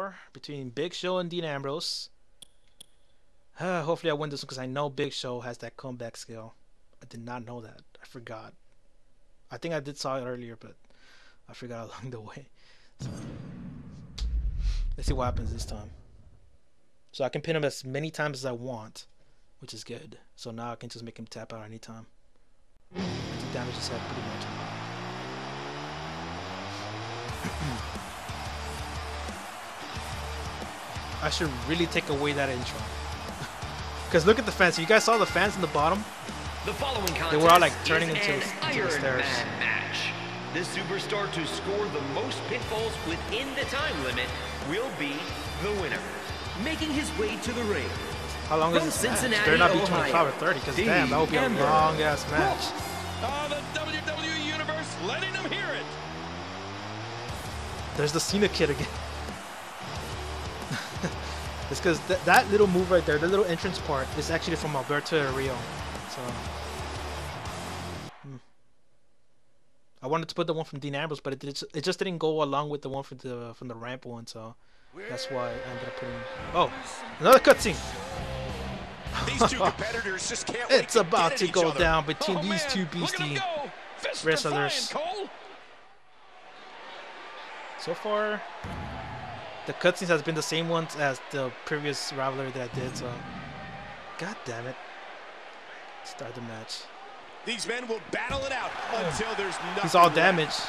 four between Big Show and Dean Ambrose. Uh, hopefully I win this one because I know Big Show has that comeback skill. I did not know that. I forgot. I think I did saw it earlier, but I forgot along the way. So, let's see what happens this time. So I can pin him as many times as I want, which is good. So now I can just make him tap out anytime. The damage is pretty much. I should really take away that intro. Because look at the fans. You guys saw the fans in the bottom? The following contest They were all like turning into, into the stairs. Match. The superstar to score the most pinfalls within the time limit will be the winner. Making his way to the ring. How long is From this match? Cincinnati, Better not be Ohio, 25 or 30, because damn, that would be a Amber. long ass match. Oh, the WWE Universe letting them hear it. There's the Cena kid again. because th that little move right there, the little entrance part, is actually from Alberto Del Rio. So. hmm. I wanted to put the one from Dean Ambrose, but it, did, it just didn't go along with the one from the from the ramp one, so that's why I ended up putting. Oh, another cutscene. These two competitors just can't It's about to go down between Oh, these two look at 'em beastie wrestlers. Cole. So far, the cutscenes has been the same ones as the previous rivalry that I did. So, god damn it! Start the match. These men will battle it out until there's nothing He's all left. damaged.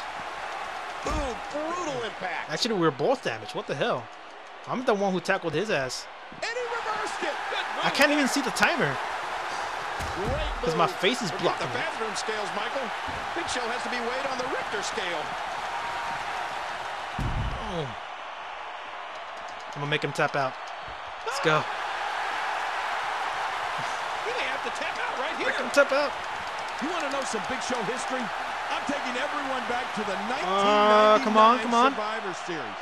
Boom, brutal impact. Actually, we were both damaged. What the hell? I'm the one who tackled his ass. And he reversed it. I can't even see the timer. Because my face is blocked. the bathroom scales, Michael. Big Show has to be weighed on the Richter scale. Boom. I'm gonna make him tap out. Let's go. He may have to tap out right here. Make him tap out. You want to know some Big Show history? I'm taking everyone back to the 1999 Uh, come on, come on. Survivor Series.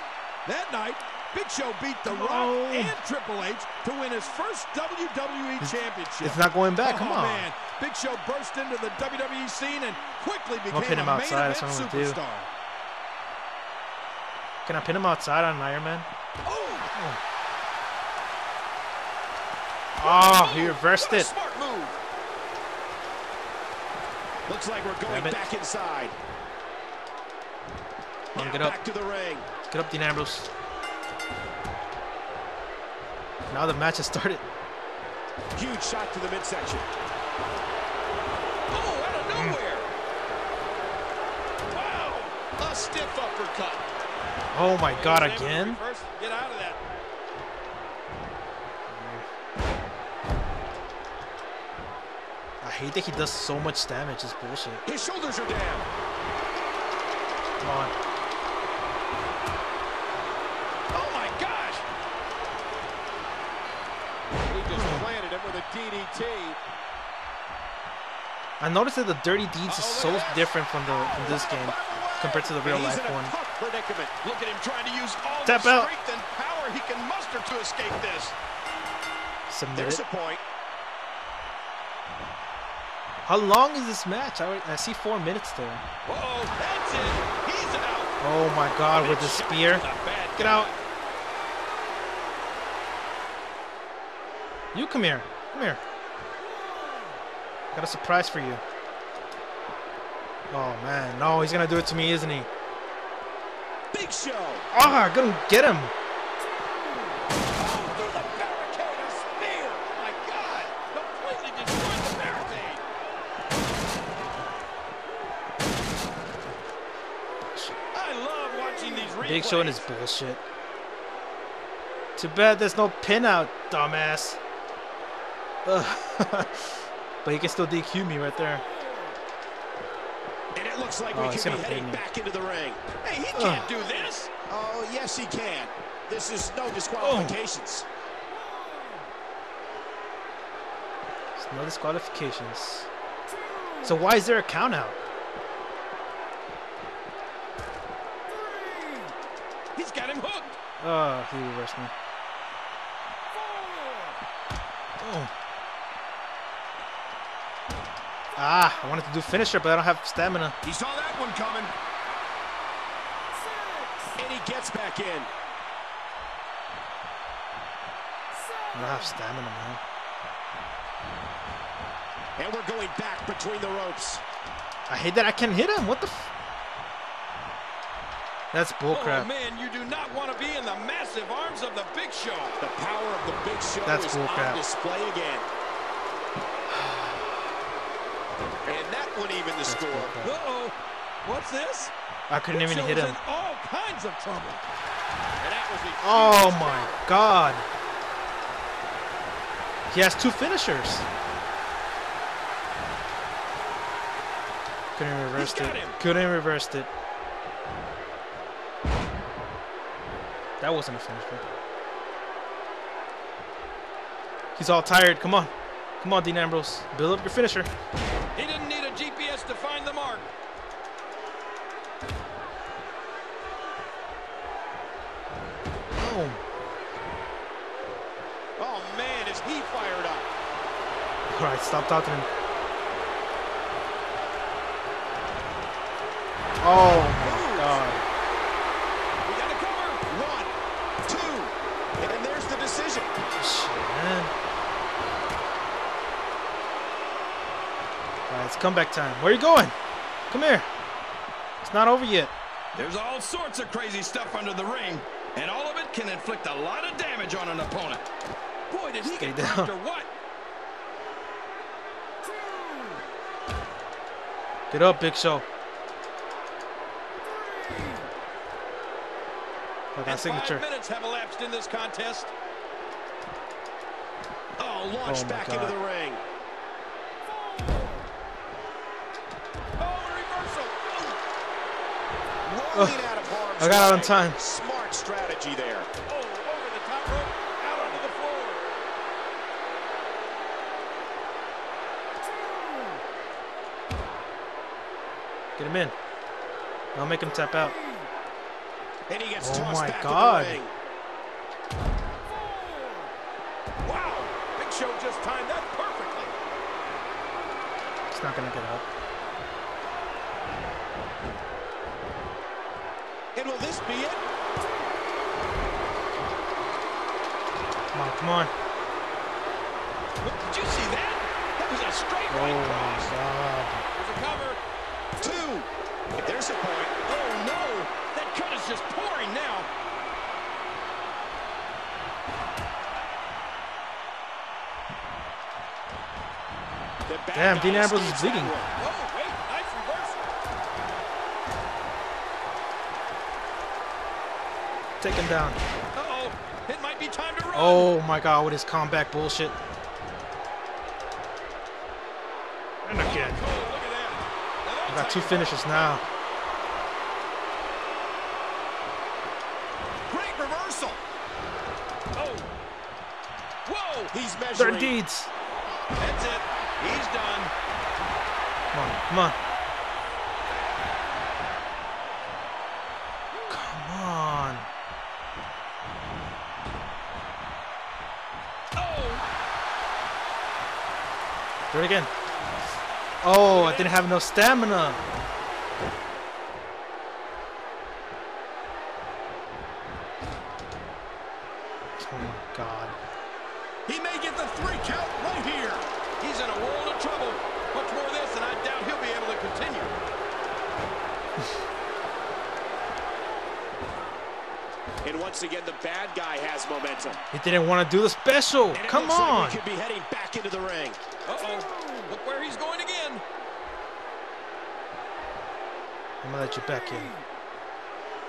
That night, Big Show beat The Rock Oh. and Triple H to win his first WWE Championship. It's not going back. Oh, Come on. man. Big Show burst into the WWE scene and quickly became pin him a outside, main that's what I'm event gonna do. superstar. Can I pin him outside on Iron Man? Oh, Oh, he reversed it. Smart move. Looks like we're going back inside. On, get up. back to the ring. Get up, Dean Ambrose. Now the match has started. Huge shot to the midsection. Oh, out of mm. nowhere. Wow. A stiff uppercut. Oh my god, again? Get out of hate that he does so much damage. It's bullshit. His shoulders are down. Come on. Oh my gosh. He just hmm. planted him with a DDT. I noticed that the Dirty Deeds is so different from the from this game compared to the real life one. predicament. Look at him trying to use all Tap the out. strength and power he can muster to escape this. Submit There's it. a point. How long is this match? I, I see four minutes there. Whoa, that's it. He's out. Oh my god, with the spear. Get out. You come here. Come here. Got a surprise for you. Oh man, no, he's gonna do it to me, isn't he? Big Show. Ah, I couldn't get him. Oh, through the barricade, a spear. My God, completely destroyed the barricade. I love watching these replays. Big Show and his bullshit. Too bad there's no pin out, dumbass. But he can still DQ me right there. And it looks like Oh, we he's could be heading me. back into the ring. Hey, he Ugh. can't do this. Oh, yes, he can. This is no disqualifications. Oh. There's no disqualifications. So why is there a count out? He's got him hooked. Oh, he reversed me. Oh. Ah, I wanted to do finisher, but I don't have stamina. He saw that one coming. And he gets back in. I don't have stamina, man. And we're going back between the ropes. I hate that I can't hit him. What the? F That's Oh, bullcrap. man, you do not want to be in the massive arms of the Big Show. The power of the big show That's is bullcrap. on display again. And that one even the score. Uh-oh. What's this? I couldn't Big even Show hit him. in all kinds of trouble. And that was Oh my cover. god. He has two finishers. Couldn't reverse it. him. Couldn't reverse it. That wasn't a finisher. He's all tired. Come on. Come on, Dean Ambrose. Build up your finisher. He didn't need a GPS to find the mark. Boom. Oh man, is he fired up. All right, stop talking to him. Oh comeback time. Where are you going? Come here. It's not over yet. There's all sorts of crazy stuff under the ring, and all of it can inflict a lot of damage on an opponent. Boy, did he Stay get down. or what? Get up, Big Show. And signature. five minutes have elapsed in this contest. Oh, launched Oh, back God. into the ring. Rolling out of harm's I got out on time. Smart strategy there. Oh, over the top rope, out onto the floor. Get him in. I'll make him tap out. And he gets Oh tossed my back God. in the ring. Wow, Big Show just timed that perfectly. He's not gonna get up. And will this be it? Come on, come on. Did you see that? That was a straight Oh right my cross. god. There's a cover. Two. If there's a point. Oh no, that cut is just pouring now. Damn, Dean Ambrose is escapes Take him down. Uh oh, it might be time to run. Oh my god, with his comeback bullshit. And again. Oh, look at that. I got two finishes now. Great reversal. Oh. Whoa, He's measuring. Their deeds. that's it. He's done. Come on, come on. Do it again. Oh, I didn't have enough stamina. Oh my god. he may get the three count right here. He's in a world of trouble. Much more of this, and I doubt he'll be able to continue. And once again, the bad guy has momentum. He didn't want to do the special. And Come looks like on. we could be heading back into the ring. Uh-oh. Look where he's going again. I'm gonna let you back in.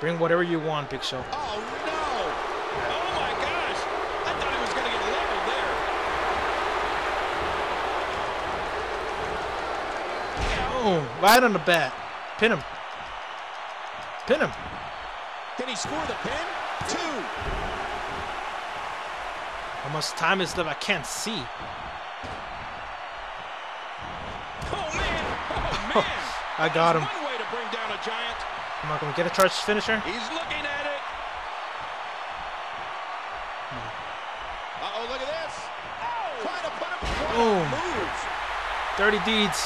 Bring whatever you want, Big Show. Oh no! Oh my gosh. I thought he was going to get leveled there. Oh, Right on the bat. Pin him. Pin him. Can he score the pin? Two. How much time is left? I can't see. Oh, I got him. That's One way to bring down a giant. Come on, can we get a charge finisher? He's looking at it. Hmm. Uh-oh, look at this. Oh. Trying to put him. Boom. Moves. Dirty deeds.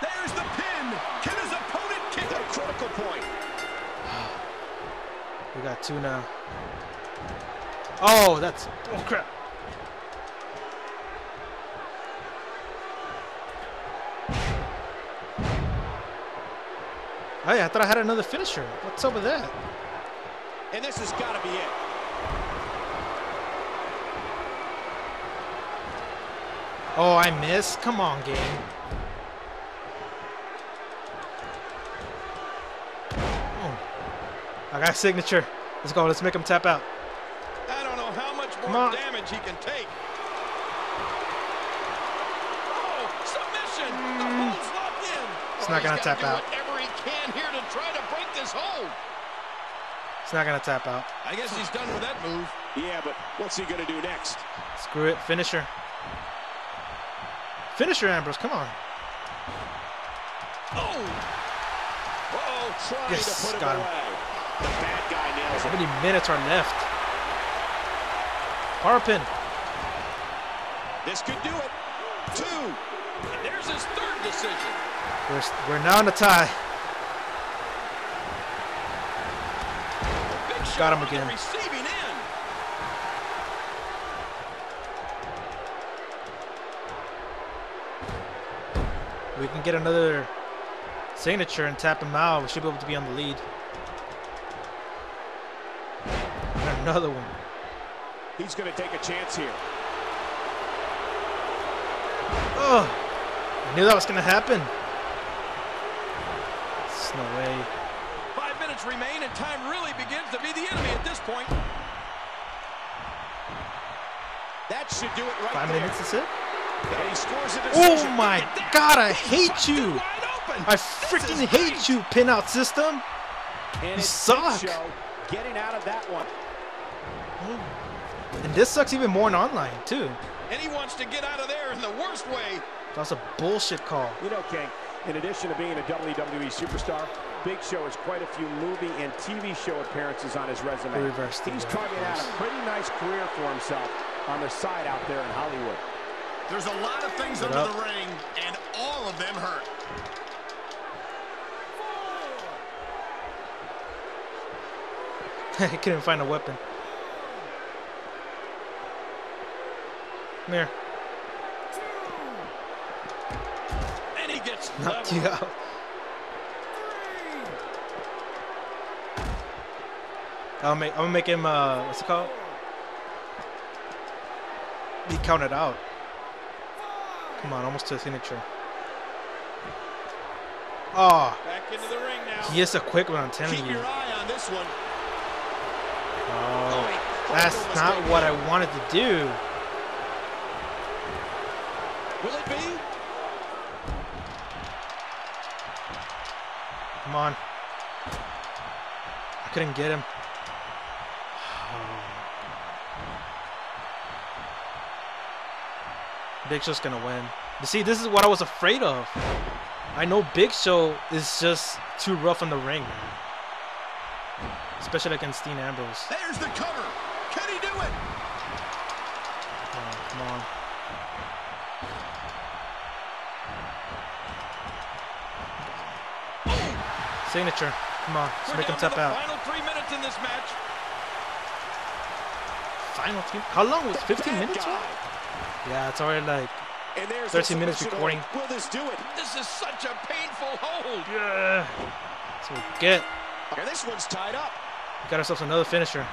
There's the pin. Can his opponent kick it? critical point. We got two now. Oh, that's oh crap. Oh yeah, I thought I had another finisher. What's up with that? And this has got to be it. Oh, I missed. Come on, game. Oh. I got a signature. Let's go. Let's make him tap out. I don't know how much more damage he can take. Oh, submission. The hold's locked in. It's Oh, not he's gonna gotta tap do out. Whatever he can here to try to break this hold. It's not gonna tap out. I guess he's done with that move. Yeah, but what's he going to do next? Screw it. Finisher. Finisher, Ambrose. Come on. Oh, Uh-oh, trying Yes, to put him got him. away. The bad guy nails How it. many minutes are left? Power pin. This could do it. Two. and there's his third decision. We're, we're now in a tie. Got him again. We can get another signature and tap him out. We should be able to be on the lead. And another one. He's going to take a chance here. Oh, I knew that was gonna happen. No way. Five minutes remain, and time really begins to be the enemy at this point. That should do it right Five there. minutes is it? And he scores a Oh my Look at that. God! I hate you. I freaking hate you, pinout system. And You suck. Getting out of that one. And this sucks even more in online too. And he wants to get out of there in the worst way. That was a bullshit call. You know, King, in addition to being a WWE superstar, Big Show has quite a few movie and TV show appearances on his resume. They reversed it, He's carving out a pretty nice career for himself on the side out there in Hollywood. There's a lot of things Get under up. the ring, and all of them hurt. he couldn't find a weapon. Come here. Gets Knocked you out. I'll make, I'm gonna make him, uh, what's it called? Be counted out. Come on, almost to the signature. Oh, Back into the ring now. he is a quick one, I'm telling Keep you. your eye on this one. Oh, he- that's not what it. I wanted to do. Will it be? Come on. I couldn't get him. Big Show's gonna win. You see, this is what I was afraid of. I know Big Show is just too rough on the ring, man. Especially against Dean Ambrose. There's the cover. Can he do it? Oh, come on, come on. Signature. Come on, let's We're make him tap out. Final three minutes in this match. Final team. How long was 15 minutes? guy. Yeah, it's already like 13 minutes recording. Will this do it? This is such a painful hold. Yeah. So get And this one's tied up. got ourselves another finisher.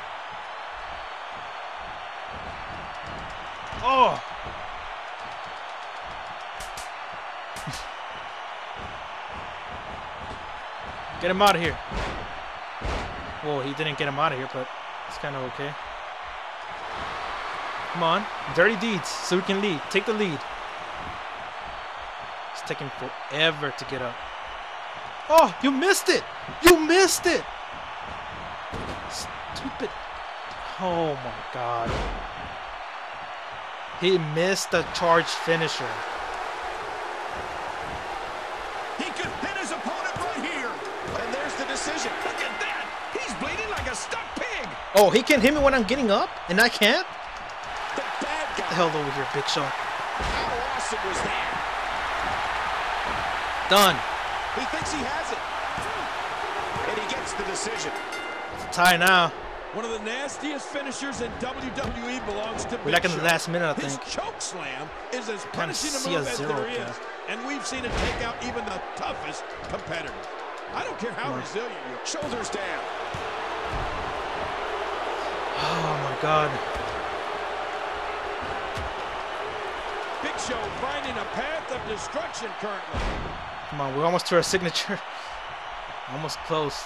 Oh. Get him out of here. Well, he didn't get him out of here, but it's kind of okay. Come on, dirty deeds, so we can lead. Take the lead. It's taking forever to get up. Oh, you missed it! You missed it! Stupid. Oh my god. He missed the charge finisher. Oh, he can hit me when I'm getting up, and I can't? Get the guy. hell over here, Big Show. How awesome was that? Done. He thinks he has it. And he gets the decision. It's a tie now. One of the nastiest finishers in WWE belongs to We're Big like in the last minute, I His think. choke slam is as punishing see a move as zero there up and we've seen it take out even the toughest competitors. I don't care how resilient you are. Shoulders down. Oh my god. Big Show finding a path of destruction currently. Come on, we're almost to our signature. almost close.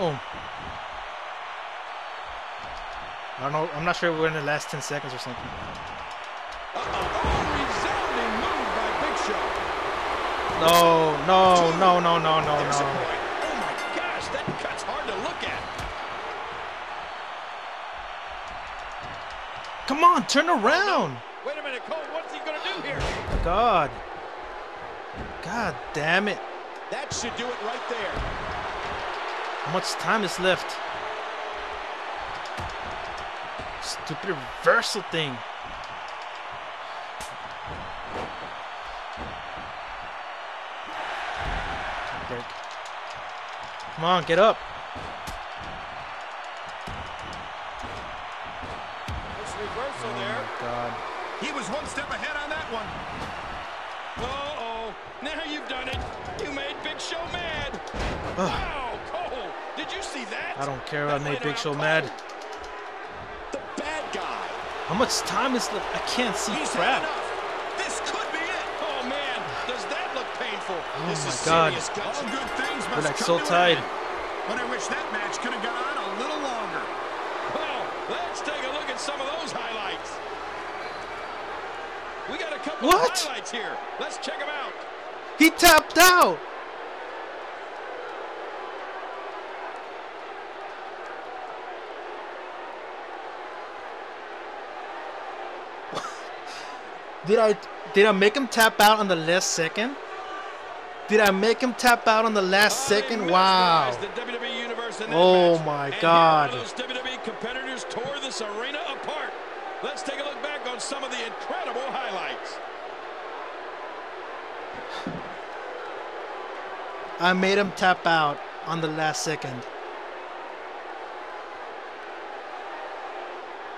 Oh. I don't know. I'm not sure if we're in the last 10 seconds or something. Oh, resounding move by Big Show. No, no, no, no, no, no, no. Come on, turn around. Wait a minute, Cole, what's he gonna do here? God. God damn it. That should do it right there. How much time is left? Stupid reversal thing. Come on, get up. God. He was one step ahead on that one. Uh-oh. Now you've done it. You made Big Show mad. Ugh. Wow, Cole, did you see that? I don't care. I That made Big Show cold. mad. The bad guy. How much time is left? I can't see He's had crap. enough. This could be it. Oh, man, does that look painful? Oh This my is god. serious All good things must We're like so to an tied. But I wish that match could have gone on a little longer. Well, let's take a look at some of those highlights. We got a couple What? of highlights here. Let's check them out. He tapped out. Did I did I make him tap out on the last second? Did I make him tap out on the last they second? Wow. The WWE Universe in Oh my And God. Those WWE competitors tore this arena apart. Let's take a look back on some of the incredible highlights. I made him tap out on the last second.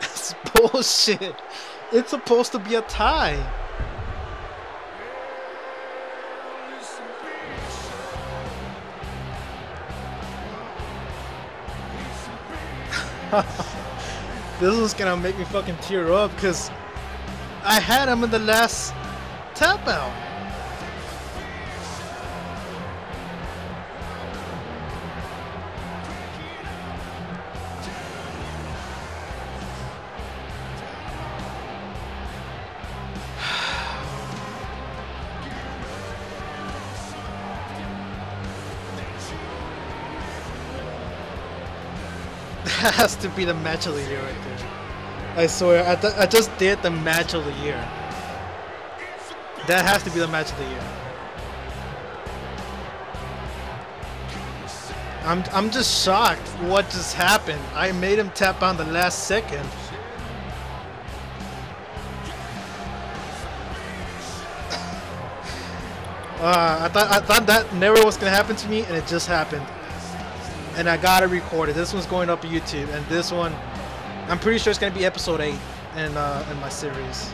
That's bullshit. It's supposed to be a tie. this is gonna make me fucking tear up because I had him in the last tap out. has to be the match of the year right there. I swear, I, I just did the match of the year. That has to be the match of the year. I'm, I'm just shocked what just happened. I made him tap on the last second. Uh, I thought I thought that never was gonna happen to me, and it just happened. And I gotta record it. This one's going up to YouTube, and this one, I'm pretty sure it's gonna be episode eight in uh, in my series.